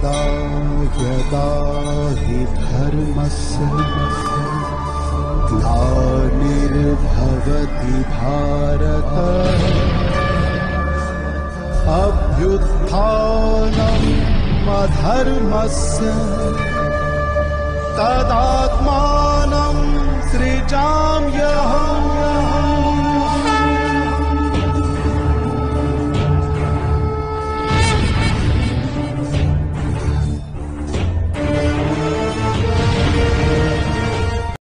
यदा यदा हि धर्मस्य ग्लानिर्भवति भारत। अभ्युत्थानम् अधर्मस्य